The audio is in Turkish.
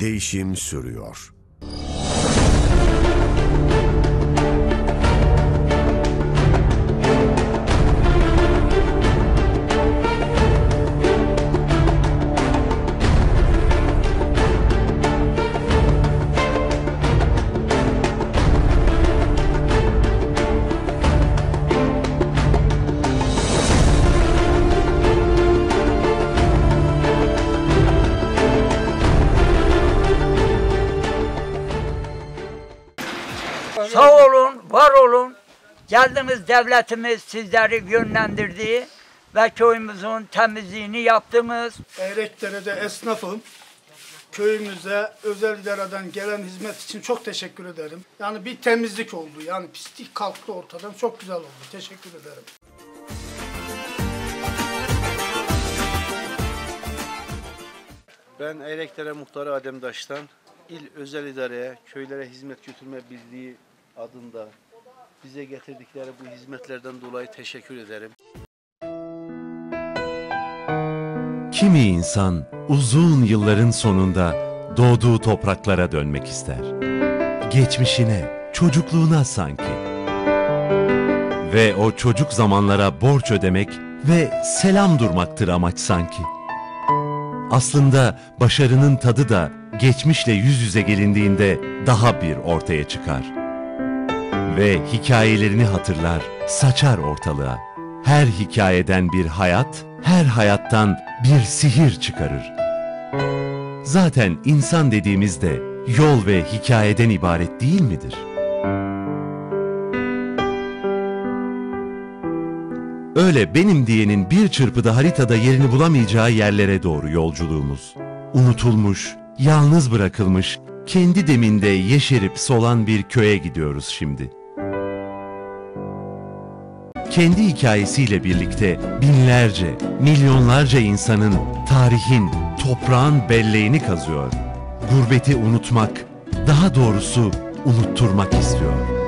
değişim sürüyor. Sağ olun, var olun. Geldiniz devletimiz sizleri yönlendirdi ve köyümüzün temizliğini yaptınız. Erekdere'de esnafım. Köyümüze özel idareden gelen hizmet için çok teşekkür ederim. Yani bir temizlik oldu. Yani pislik kalktı ortadan. Çok güzel oldu. Teşekkür ederim. Ben Eyrekdere Muhtarı Adem Daş'tan İl Özel İdare'ye Köylere Hizmet Götürme Birliği adında bize getirdikleri bu hizmetlerden dolayı teşekkür ederim. Kimi insan uzun yılların sonunda doğduğu topraklara dönmek ister. Geçmişine, çocukluğuna sanki. Ve o çocuk zamanlara borç ödemek ve selam durmaktır amaç sanki. Aslında başarının tadı da geçmişle yüz yüze gelindiğinde daha bir ortaya çıkar. Ve hikayelerini hatırlar, saçar ortalığa. Her hikayeden bir hayat, her hayattan bir sihir çıkarır. Zaten insan dediğimizde yol ve hikayeden ibaret değil midir? Öyle benim diyenin bir çırpıda haritada yerini bulamayacağı yerlere doğru yolculuğumuz. Unutulmuş, yalnız bırakılmış, kendi deminde yeşerip solan bir köye gidiyoruz şimdi. Kendi hikayesiyle birlikte binlerce, milyonlarca insanın, tarihin, toprağın belleğini kazıyor. Gurbeti unutmak, daha doğrusu unutturmak istiyor.